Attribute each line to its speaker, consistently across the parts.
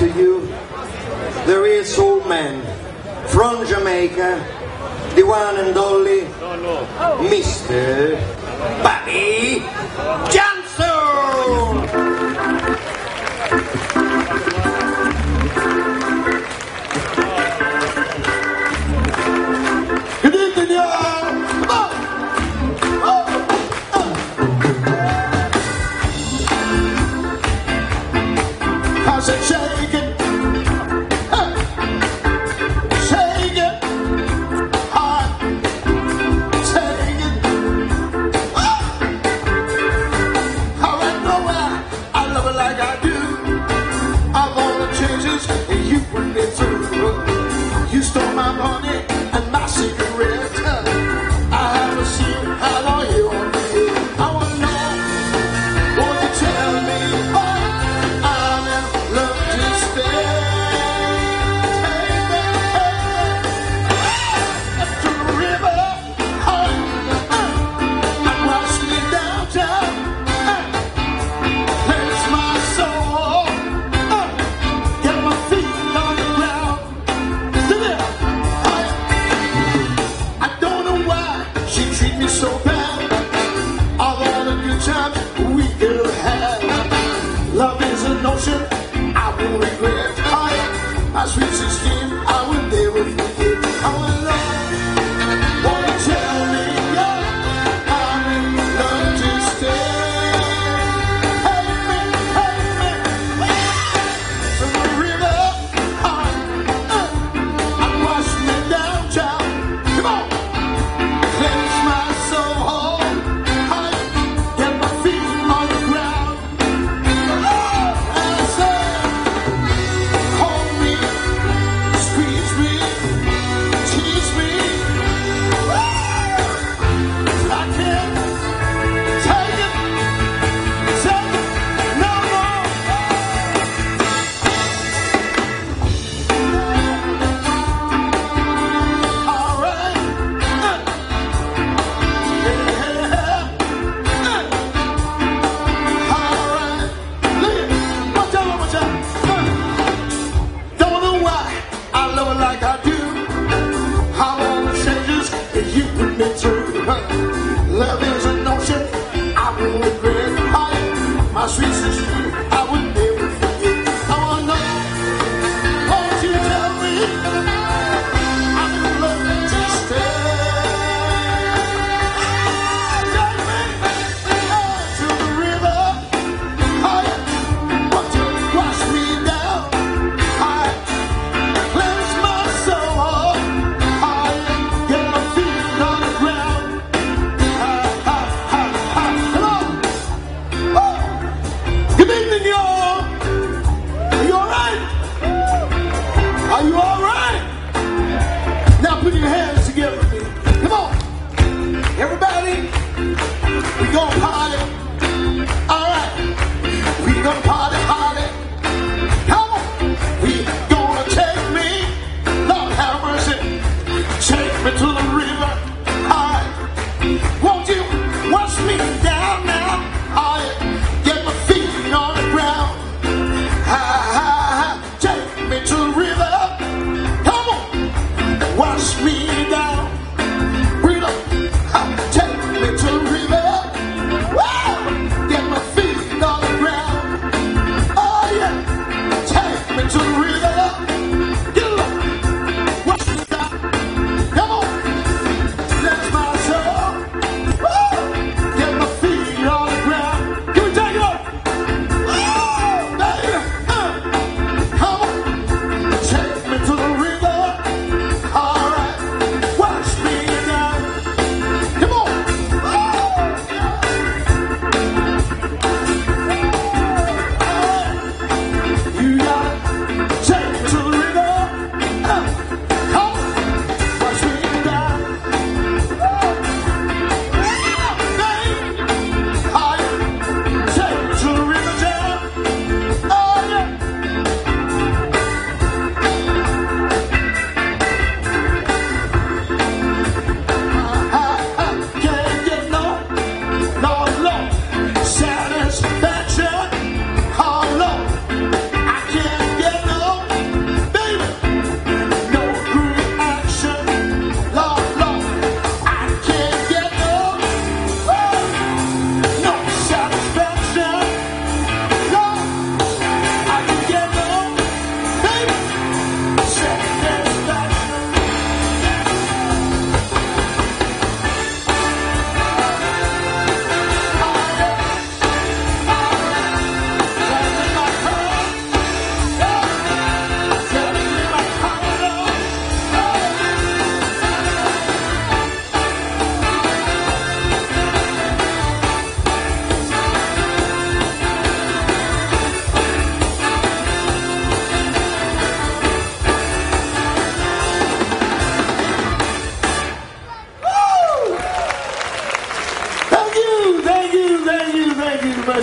Speaker 1: to you the real soul man from Jamaica, the one and only Mr. Bobby
Speaker 2: We gon' party. All right. We gon' party.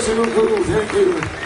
Speaker 2: Thank you.